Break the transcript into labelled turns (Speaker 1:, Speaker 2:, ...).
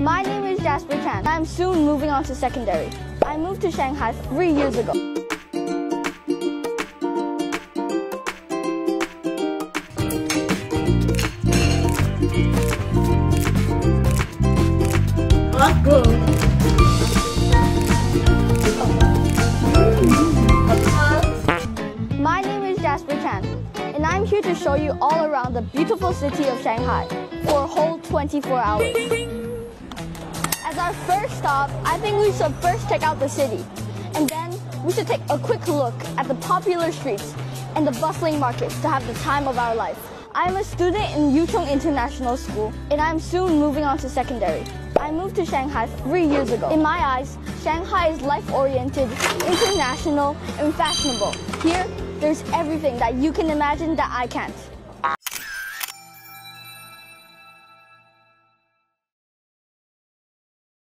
Speaker 1: My name is Jasper Chan. I'm soon moving on to secondary. I moved to Shanghai three years ago. My name is Jasper Chan, and I'm here to show you all around the beautiful city of Shanghai for a whole 24 hours. As our first stop, I think we should first check out the city, and then we should take a quick look at the popular streets and the bustling markets to have the time of our life. I'm a student in Yuchong International School, and I'm soon moving on to secondary. I moved to Shanghai three years ago. In my eyes, Shanghai is life-oriented, international, and fashionable. Here, there's everything that you can imagine that I can't.